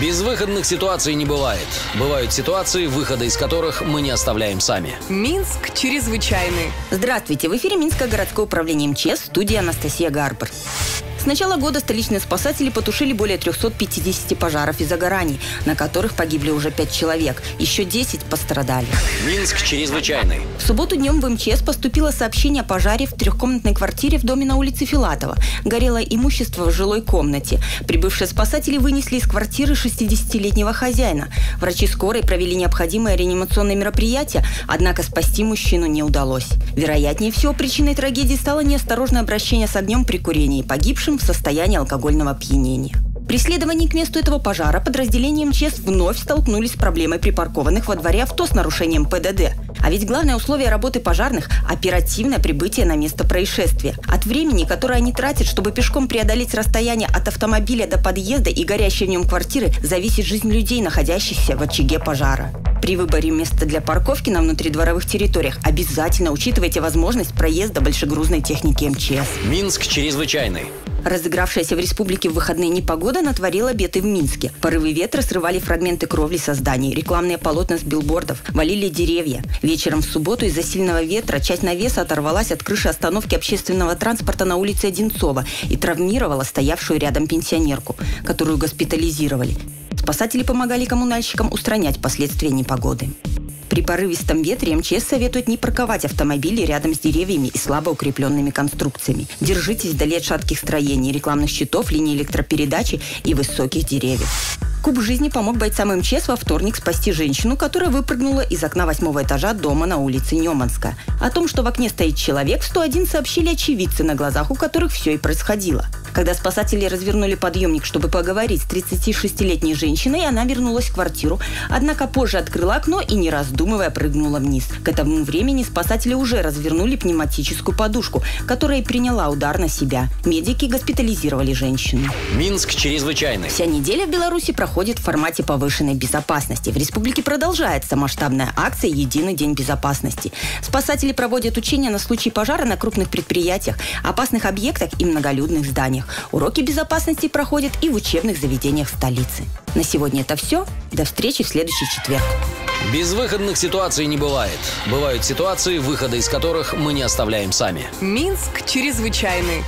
Безвыходных ситуаций не бывает. Бывают ситуации, выхода из которых мы не оставляем сами. Минск чрезвычайный. Здравствуйте, в эфире Минское городское управление МЧС, студия Анастасия Гарбар. Начала года столичные спасатели потушили более 350 пожаров и загораний, на которых погибли уже 5 человек. Еще 10 пострадали. Минск чрезвычайный. В субботу днем в МЧС поступило сообщение о пожаре в трехкомнатной квартире в доме на улице Филатова. Горело имущество в жилой комнате. Прибывшие спасатели вынесли из квартиры 60-летнего хозяина. Врачи скорой провели необходимые реанимационные мероприятия, однако спасти мужчину не удалось. Вероятнее всего, причиной трагедии стало неосторожное обращение с огнем при курении погибшим в состоянии алкогольного опьянения. При следовании к месту этого пожара подразделения МЧС вновь столкнулись с проблемой припаркованных во дворе авто с нарушением ПДД. А ведь главное условие работы пожарных – оперативное прибытие на место происшествия. От времени, которое они тратят, чтобы пешком преодолеть расстояние от автомобиля до подъезда и горящей в нем квартиры, зависит жизнь людей, находящихся в очаге пожара. При выборе места для парковки на внутридворовых территориях обязательно учитывайте возможность проезда большегрузной техники МЧС. Минск чрезвычайный. Разыгравшаяся в республике в выходные непогода натворила беды в Минске. Порывы ветра срывали фрагменты кровли со зданий, рекламные полотна с билбордов, валили деревья. Вечером в субботу из-за сильного ветра часть навеса оторвалась от крыши остановки общественного транспорта на улице Одинцова и травмировала стоявшую рядом пенсионерку, которую госпитализировали. Спасатели помогали коммунальщикам устранять последствия непогоды. При порывистом ветре МЧС советует не парковать автомобили рядом с деревьями и слабо укрепленными конструкциями. Держитесь вдали от шатких строений, рекламных щитов, линий электропередачи и высоких деревьев. Куб жизни помог бойцам МЧС во вторник спасти женщину, которая выпрыгнула из окна восьмого этажа дома на улице Неманска. О том, что в окне стоит человек, 101 сообщили очевидцы, на глазах у которых все и происходило. Когда спасатели развернули подъемник, чтобы поговорить с 36-летней женщиной, она вернулась в квартиру, однако позже открыла окно и, не раздумывая, прыгнула вниз. К этому времени спасатели уже развернули пневматическую подушку, которая приняла удар на себя. Медики госпитализировали женщину. Минск чрезвычайный. Вся неделя в Беларуси проходит в формате повышенной безопасности. В республике продолжается масштабная акция «Единый день безопасности». Спасатели проводят учения на случай пожара на крупных предприятиях, опасных объектах и многолюдных зданиях. Уроки безопасности проходят и в учебных заведениях столицы. На сегодня это все. До встречи в следующий четверг. Безвыходных ситуаций не бывает. Бывают ситуации, выхода из которых мы не оставляем сами. Минск чрезвычайный.